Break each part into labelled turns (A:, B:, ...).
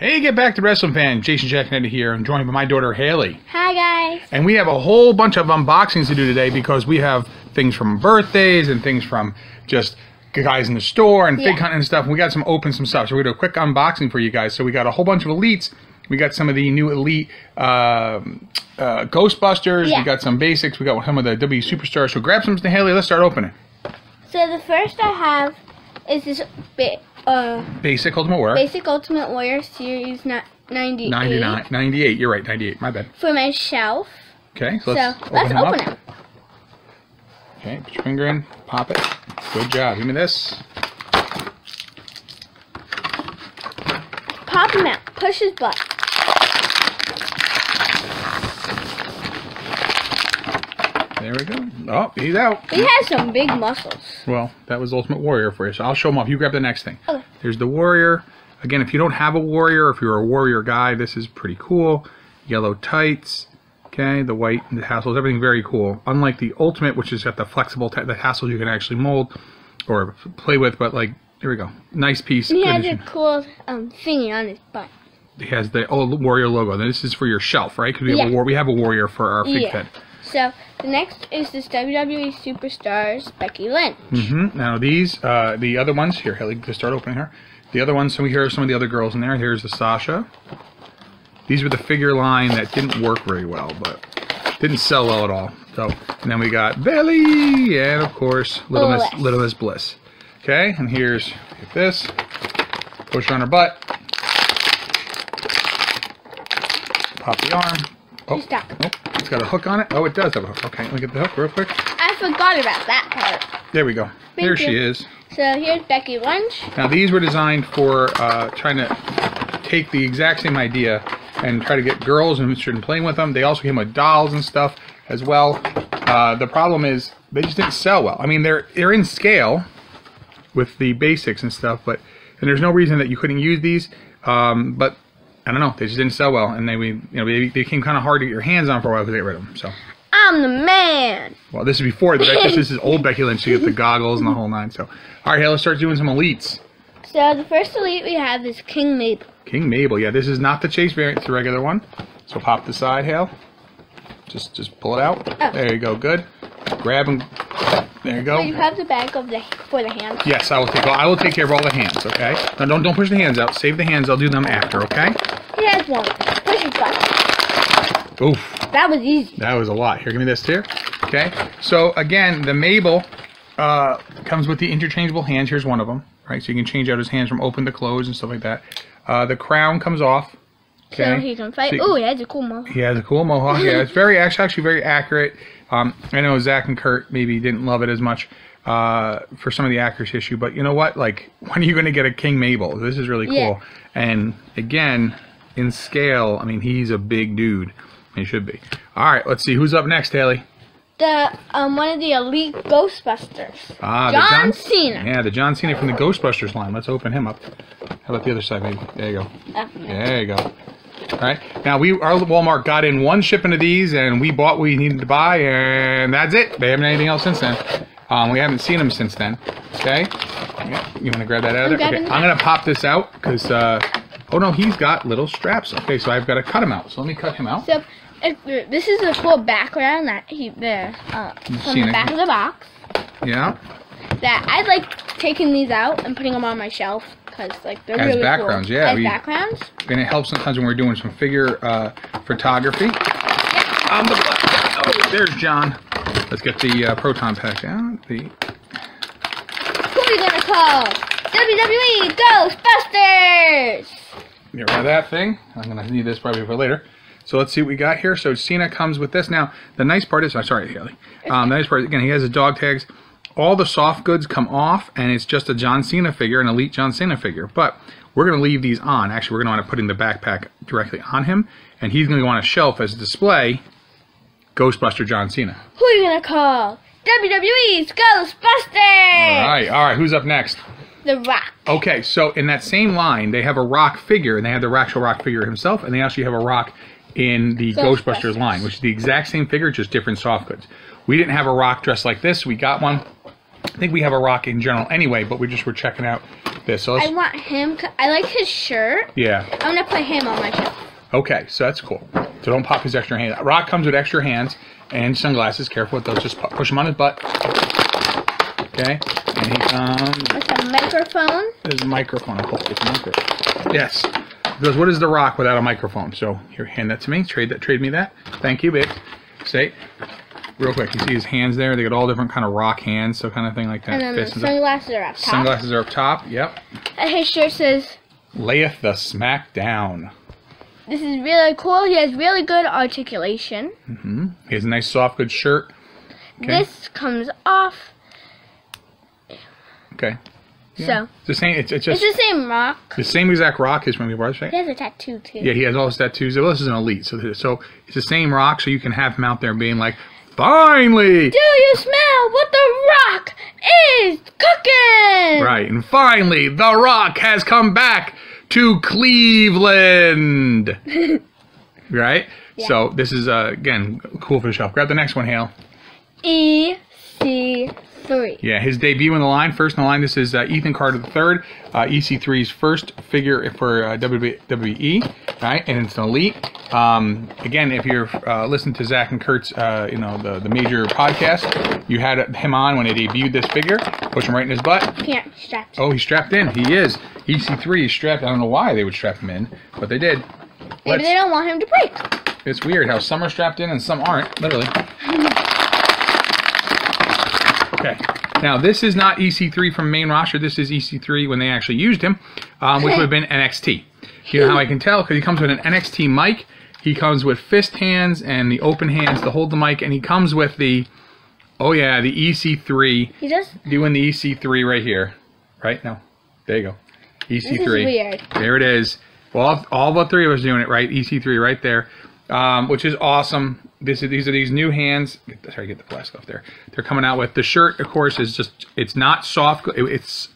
A: Hey, get back to wrestling fan. Jason Jacknetta here. I'm joined by my daughter Haley,
B: Hi guys.
A: and we have a whole bunch of unboxings to do today because we have things from birthdays and things from just guys in the store and fig
B: Yeah.
A: hunting and stuff. We got some open some stuff, so we're gonna do a quick unboxing for you guys. So we got a whole bunch of elites. We got some of the new elite um uh, Ghostbusters.
B: Yeah.
A: We got some basics. We got some of the W superstars. So grab some, Haley. Let's start opening.
B: So the first I have is this ba- uh,
A: Basic Ultimate Warrior.
B: Basic Ultimate Warrior Series ni- 98
A: 99, 98. You're right, 98. My bad.
B: for my shelf.
A: Okay, so
B: So
A: let's
B: let's
A: him
B: open
A: up.
B: it.
A: Okay, put your finger in, pop it. Good job. Give me this.
B: Pop him out. Push his butt.
A: There we go. Oh, he's out.
B: He has some big muscles.
A: Well, that was Ultimate Warrior for you, so I'll show him off. You grab the next thing.
B: Okay.
A: There's the Warrior. Again, if you don't have a Warrior, if you're a Warrior guy, this is pretty cool. Yellow tights. Okay, the white and the tassels, everything very cool. Unlike the Ultimate, which has got the flexible, the tassels you can actually mold or play with, but like, here we go. Nice piece.
B: He has a cool um, thingy on his butt.
A: He has the oh, Warrior logo. Then this is for your shelf, right? Because we have a
B: Yeah.
A: war, we have a Warrior for our fig
B: Yeah. So the next is this WWE Superstars Becky Lynch.
A: hmm Now these, uh, the other ones here, Haley, just start opening her. The other ones, so we hear some of the other girls in there. Here's the Sasha. These were the figure line that didn't work very well, but didn't sell well at all. So, and then we got Bayley, and of course, Little Miss,
B: Bliss.
A: Little Miss Bliss. Okay, and here's this. Push her on her butt. Pop the arm. Oh,
B: She's stuck.
A: oh, it's got a hook on it. Oh, it does have a hook. Okay, let me get the hook real quick.
B: I forgot about that part.
A: There we go.
B: Thank
A: there she is.
B: So here's Becky Lynch.
A: Now these were designed for uh, trying to take the exact same idea and try to get girls interested in playing with them. They also came with dolls and stuff as well. Uh, the problem is they just didn't sell well. I mean, they're they're in scale with the basics and stuff, but and there's no reason that you couldn't use these. Um, but I don't know, they just didn't sell well, and they we you know they, they became kind of hard to get your hands on for a while because they got rid of them. So.
B: I'm the man.
A: Well, this is before. The, this is old Becky Lynch. You get the goggles and the whole nine. So, all right, hey, let's start doing some elites.
B: So the first elite we have is King Mabel.
A: King Mabel. Yeah, this is not the chase variant. It's the regular one. So pop the side, Hale. Just just pull it out.
B: Oh.
A: There you go. Good. Grab them. There you go.
B: So you have the bag of the for the hands.
A: Yes, I will take. I will take care of all the hands. Okay. Now don't don't push the hands out. Save the hands. I'll do them after. Okay.
B: He has one. Push his butt.
A: Oof.
B: That was easy.
A: That was a lot. Here, give me this here. Okay. So again, the Mabel uh, comes with the interchangeable hands. Here's one of them. Right. So you can change out his hands from open to close and stuff like that. Uh, the crown comes off. Okay.
B: So he can fight.
A: So-
B: Oh, he has a cool mouth.
A: He has a cool mohawk. Yeah, it's very actually actually very accurate. Um, I know Zach and Kurt maybe didn't love it as much uh, for some of the accuracy issue, but you know what? Like, when are you going to get a King Mabel? This is really cool.
B: Yeah.
A: And again, in scale, I mean, he's a big dude. He should be. All right, let's see who's up next, Haley.
B: The um one of the elite Ghostbusters.
A: Ah,
B: John
A: the
B: Cena.
A: Yeah, the John Cena from the Ghostbusters line. Let's open him up. How about the other side, maybe? There you go.
B: Uh,
A: There you go. All right. Now we our Walmart got in one shipment of these, and we bought what we needed to buy, and that's it. They haven't anything else since then. Um, we haven't seen them since then. Okay. Yeah, You want to grab that out of
B: I'm
A: there? Okay. I'm gonna pop this out because. Uh, oh no, he's got little straps. Okay, so I've got to cut him out. So let me cut him out.
B: So if, this is the full background that he the uh, from the
A: it.
B: back of the box.
A: Yeah.
B: That I like taking these out and putting them on my shelf because like they're
A: As
B: really
A: backgrounds,
B: cool.
A: yeah,
B: As
A: we-
B: backgrounds.
A: and it helps sometimes when we're doing some figure uh, photography. On the oh, there's John. Let's get the uh, proton pack down. The
B: Who are you gonna call? WWE Ghostbusters.
A: Get rid of that thing. I'm gonna need this probably for later. So let's see what we got here. So Cena comes with this. Now the nice part is, I'm oh, sorry, Haley. Um, the nice part again, he has his dog tags. All the soft goods come off, and it's just a John Cena figure, an elite John Cena figure. But we're gonna leave these on. Actually, we're gonna want to put in the backpack directly on him, and he's gonna go on a shelf as a display. Ghostbuster John Cena.
B: Who are you gonna call? WWE's Ghostbusters.
A: All right, all right. Who's up next?
B: The Rock.
A: Okay, so in that same line, they have a Rock figure, and they have the actual Rock figure himself, and they actually have a Rock in the Ghostbusters,
B: Ghostbusters.
A: line, which is the exact same figure, just different soft goods. We didn't have a Rock dressed like this. We got one. I think we have a Rock in general anyway, but we just were checking out this. So
B: I want him. I like his shirt.
A: yeah.
B: I'm gonna put him on my shelf.
A: Okay, so that's cool. So don't pop his extra hands. Rock comes with extra hands and sunglasses. Careful with those. Just push him on his butt. Okay, and he comes.
B: With a microphone.
A: There's a microphone. I hope it's a microphone. Yes. Because what is the rock without a microphone? So here, hand that to me. Trade that. Trade me that. Thank you, babe. Say, real quick. You see his hands there? They got all different kind of rock hands, so kind of thing like that.
B: And then sunglasses are up top.
A: Sunglasses are up top. Yep.
B: And his shirt says,
A: Layeth the smack down.
B: "This is really cool." He has really good articulation. Mhm.
A: He has a nice, soft, good shirt. Okay.
B: This comes off.
A: Okay.
B: So
A: It's the same. It's, it's
B: it's the same rock.
A: the same exact rock as from your brother's right?
B: He has a tattoo too.
A: Yeah, he has all his tattoos. Well, this is an elite, so so it's the same rock. So you can have him out there being like, finally,
B: Do you smell what the rock is cooking?
A: right, and finally, the Rock has come back to Cleveland. right. So this is uh, again cool for the shelf. Grab the next one, Hale.
B: E C three.
A: Yeah, his debut in the line, first in the line. This is uh, Ethan Carter III, uh, EC3's first figure for uh, WWE, right? And it's an elite. Um, again, if you're uh, listening to Zach and Kurt's, uh, you know, the, the major podcast, you had him on when they debuted this figure. Push him right in his butt.
B: Can't strapped.
A: Oh, he's strapped in. He is. EC3 is strapped. I don't know why they would strap him in, but they did.
B: Maybe
A: Let's-
B: they don't want him to break.
A: it's weird how some are strapped in and some aren't, literally. Okay. Now, this is not EC3 from main roster. This is EC3 when they actually used him, um, which would have been NXT. You know how I can tell? Because he comes with an NXT mic. He comes with fist hands and the open hands to hold the mic. And he comes with the, oh yeah, the EC3,
B: He just
A: doing the EC3 right here. Right? No. There you go. EC3.
B: this is weird.
A: There it is. Well, all, all but three of us doing it right. EC3 right there, um, which is awesome. This these are these new hands. Sorry, get the plastic off there. They're coming out with the shirt. Of course, is just it's not soft. It- it's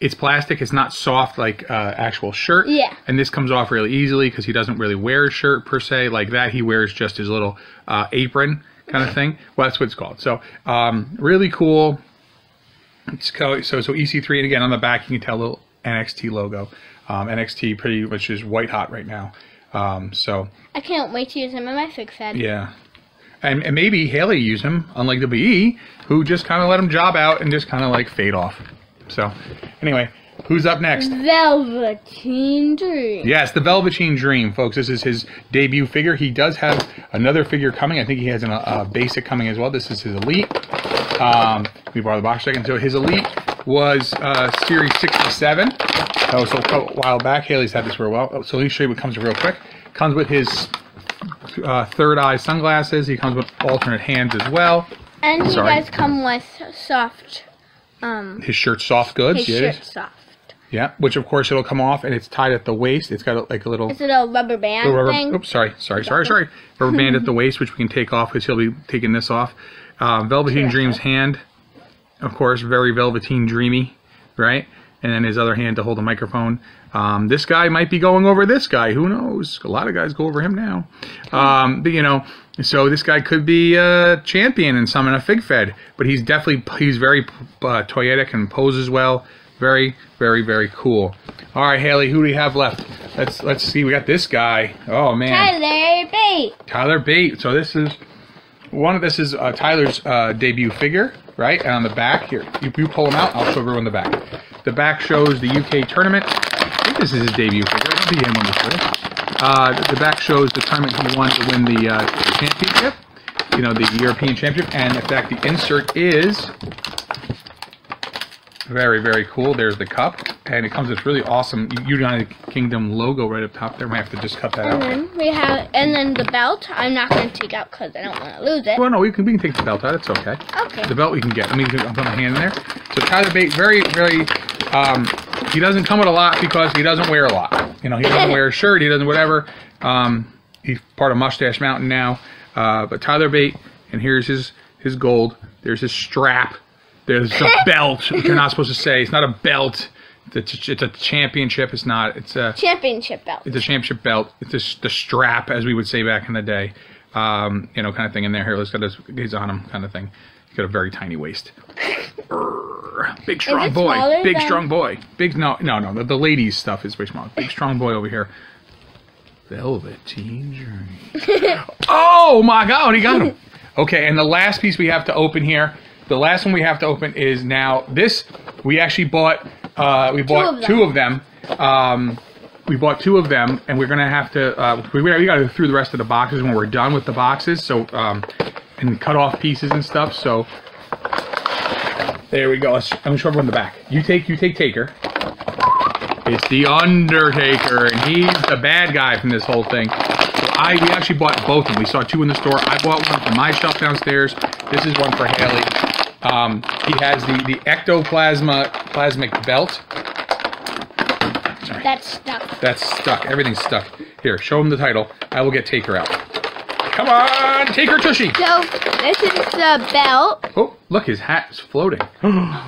A: it's plastic. It's not soft like uh, actual shirt.
B: Yeah.
A: And this comes off really easily because he doesn't really wear a shirt per se like that. He wears just his little uh, apron kind of thing. Well, that's what it's called. So um, really cool. It's so so EC3, and again on the back you can tell a little NXT logo. Um, NXT pretty much is white hot right now. Um, so
B: I can't wait to use him in my fig fed.
A: yeah, and, and maybe Haley use him, unlike the BE, who just kind of let him job out and just kind of like fade off. So anyway, who's up next?
B: Velveteen Dream.
A: Yes, the Velveteen Dream, folks. This is his debut figure. He does have another figure coming. I think he has an, a basic coming as well. This is his Elite. Um, let me borrow the box a second. So his Elite was uh, Series 67. Oh, so a while back. Haley's had this for a while. So let me show you what comes with real quick. Comes with his uh, third eye sunglasses. He comes with alternate hands as well.
B: And he
A: Sorry.
B: does come with soft, um,
A: His shirt's soft goods.
B: his shirt soft.
A: Yeah, which of course it'll come off and it's tied at the waist. It's got a, like a little
B: It's a little rubber band
A: rubber.
B: thing.
A: Oops, sorry, sorry, sorry, sorry. Rubber band at the waist, which we can take off because he'll be taking this off. Uh, Velveteen Dream's hand, of course, very Velveteen Dreamy, right? And then his other hand to hold the microphone. Um, this guy might be going over this guy. Who knows? A lot of guys go over him now. Um, but you know, so this guy could be a champion in some in a fig fed. But he's definitely he's very uh, toyetic and poses well. Very, very, very cool. All right, Haley, who do we have left? Let's let's see. We got this guy. Oh man.
B: Tyler Bate.
A: Tyler Bate. So this is one of this is uh, Tyler's uh, debut figure, right? And on the back here, you, you pull him out. I'll show everyone the back. The back shows the UK tournament. I think this is his debut figure. I. Uh, the- back shows the tournament he won to win the, uh, championship. You know, the European championship. And in fact, the insert is very, very cool. There's the cup, and it comes with really awesome United Kingdom logo right up top there. Might have to just cut that
B: And
A: out.
B: then we have, and then the belt. I'm not going to take out because I don't want to lose it.
A: Well, no, we can we can take the belt out. It's okay.
B: Okay.
A: The belt we can get. Let me I'll put my hand in there. So Tyler Bate, very very. Um, he doesn't come with a lot because he doesn't wear a lot. You know, he doesn't wear a shirt. He doesn't whatever. Um, he's part of Mustache Mountain now. Uh, but Tyler Bate, and here's his his gold. There's his strap. There's a belt, which you're not supposed to say. It's not a belt. It's a, it's a championship. It's not. It's a
B: Championship belt.
A: it's a championship belt. It's just the strap, as we would say back in the day. Um, you know, kind of thing in there. Here, let's got his, he's on him, kind of thing. He's got a very tiny waist. Urgh. Big strong boy. Big
B: than-
A: strong boy. Big no no no. The, the ladies stuff is way smaller. Big strong boy over here. Velveteen Dream. oh my God! He got him. Okay, and the last piece we have to open here. The last one we have to open is now this. We actually bought. Uh, we bought
B: of them.
A: two of them. Um, we bought two of them, and we're gonna have to. Uh, we we got to go through the rest of the boxes when we're done with the boxes. So um, and cut off pieces and stuff. So there we go. Let's, I'm gonna show everyone the back. You take you take Taker. It's the Undertaker, and he's the bad guy from this whole thing. So I we actually bought both of them. We saw two in the store. I bought one for my shelf downstairs. This is one for Haley. Um, he has the the ectoplasma plasmic belt. Sorry.
B: That's stuck.
A: That's stuck. Everything's stuck. Here, show him the title. I will get Taker out. Come on, Taker Tushy.
B: So this is the belt.
A: Oh, look, his hat is floating.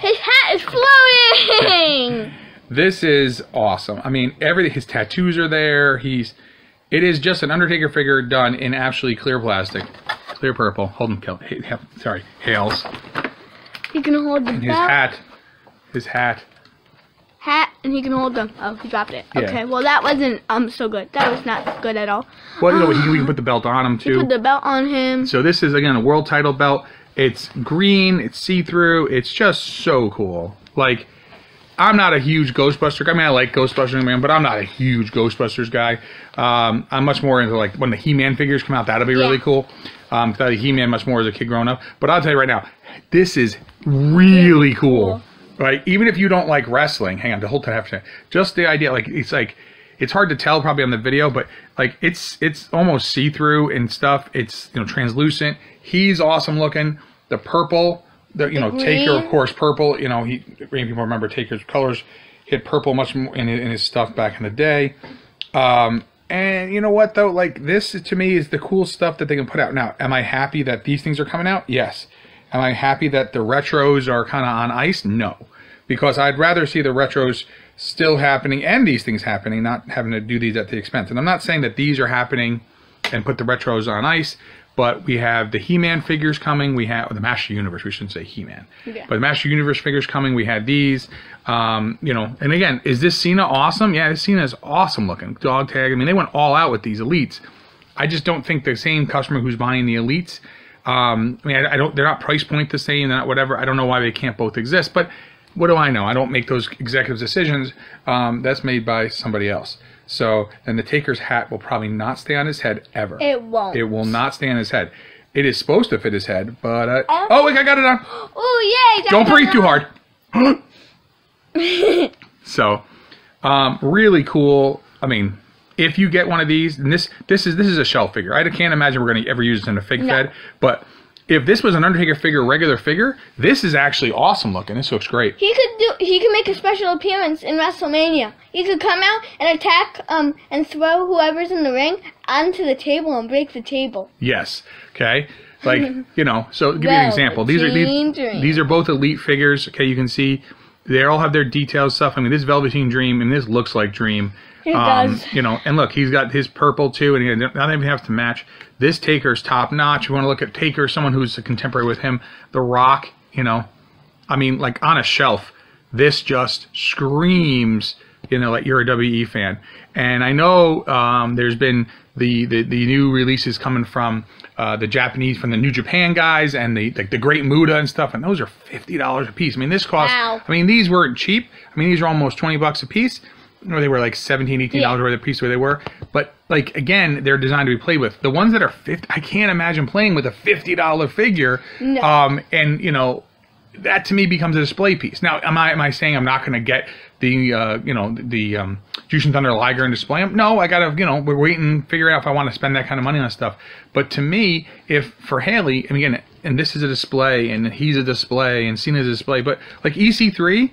B: His hat is floating.
A: this is awesome. I mean, everything. His tattoos are there. He's. It is just an Undertaker figure done in absolutely clear plastic, clear purple. Hold him, Kel. Hey, sorry, Hales.
B: He can hold the
A: His
B: belt,
A: hat. His hat.
B: hat, and he can hold them. Oh, he dropped it.
A: Yeah.
B: Okay, well that wasn't um so good. That was not good at all.
A: Well, you know, he, we can put the belt on him too.
B: Put the belt on him.
A: So this is again a world title belt. It's green, it's see-through, it's just so cool. Like I'm not a huge Ghostbuster guy. I mean, I like Ghostbusters, man, but I'm not a huge Ghostbusters guy. Um, I'm much more into like when the He-Man figures come out. That'll be really cool. Um, I thought He-Man much more as a kid growing up. But I'll tell you right now, this is really cool.
B: cool.
A: Right? Even if you don't like wrestling, hang on, the whole time, just the idea, like it's like it's hard to tell probably on the video, but like it's it's almost see through and stuff. It's you know translucent. He's awesome looking. The purple, the you know Taker of course purple. You know he many people remember Taker's colors hit purple much more in, in his stuff back in the day. Um, and you know what though, like this to me is the cool stuff that they can put out. Now, am I happy that these things are coming out? Yes. Am I happy that the retros are kind of on ice? No, because I'd rather see the retros still happening and these things happening, not having to do these at the expense. And I'm not saying that these are happening and put the retros on ice, but we have the He-Man figures coming. We have the Master Universe. We shouldn't say He-Man,
B: Yeah.
A: but the Master Universe figures coming. We had these. Um, you know, and again, is this Cena awesome? Yeah, this Cena is awesome looking. Dog tag. I mean, they went all out with these elites. I just don't think the same customer who's buying the elites. Um, I mean, I, I don't. They're not price point the same. They're not whatever. I don't know why they can't both exist. But what do I know? I don't make those executive decisions. Um, that's made by somebody else. So, and the taker's hat will probably not stay on his head ever.
B: It won't.
A: It will not stay on his head. It is supposed to fit his head, but uh, oh, wait, I got it on.
B: Oh yay!
A: Don't breathe too hard. so, um, really cool. I mean, if you get one of these, and this this is this is a shell figure. I can't imagine we're going to ever use this in a fig
B: No.
A: fed. But if this was an Undertaker figure, regular figure, this is actually awesome looking. This looks great.
B: He could do. He could make a special appearance in WrestleMania. He could come out and attack um and throw whoever's in the ring onto the table and break the table.
A: Yes. Okay. Like you know. So give you an example. These are these, these are both elite figures. Okay, you can see they all have their detailed stuff. I mean, this Velveteen Dream and this looks like Dream.
B: It
A: Um,
B: does.
A: You know, and look, he's got his purple too, and he not even have to match. This Taker's top notch. You want to look at Taker, someone who's a contemporary with him. The Rock. You know, I mean, like on a shelf, this just screams, you know, like you're a WE fan. And I know um, there's been the, the, the new releases coming from uh, the Japanese, from the New Japan guys, and the like the Great Muta and stuff, and those are fifty dollars a piece. I mean, this cost.
B: Wow.
A: I mean, these weren't cheap. I mean, these are almost twenty bucks a piece. Or they were like 17 18 dollars
B: Yeah.
A: worth a piece where they were but like again they're designed to be played with the ones that are 50 i can't imagine playing with a $50 figure
B: No.
A: um and you know that to me becomes a display piece. Now, am I am I saying I'm not going to get the uh, you know the um, Jushin Thunder Liger and display them? No, I got to you know we're waiting figure out if I want to spend that kind of money on stuff. But to me, if for Haley, and again, and this is a display, and he's a display, and Cena's a display, but like EC3.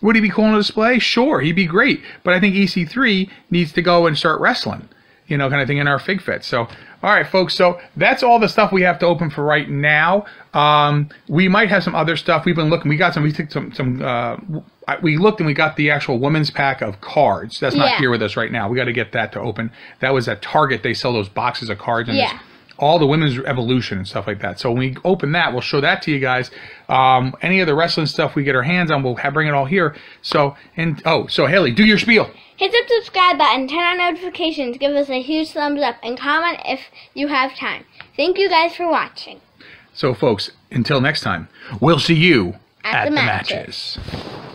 A: Would he be cool on a display? Sure, he'd be great. But I think EC3 needs to go and start wrestling, you know, kind of thing in our fig fit. So, all right, folks. So that's all the stuff we have to open for right now. Um, we might have some other stuff. We've been looking. We got some. We took some. Some. Uh, we looked and we got the actual women's pack of cards. That's not
B: Yeah.
A: here with us right now. We got to get that to open. That was at Target. They sell those boxes of cards. And
B: Yeah.
A: All the women's evolution and stuff like that. So when we open that, we'll show that to you guys. Um, any of the wrestling stuff we get our hands on, we'll have, bring it all here. So and oh, so Haley, do your spiel.
B: Hit the subscribe button, turn on notifications, give us a huge thumbs up, and comment if you have time. Thank you guys for watching.
A: So folks, until next time, we'll see you
B: At
A: at,
B: the
A: the
B: matches.
A: matches.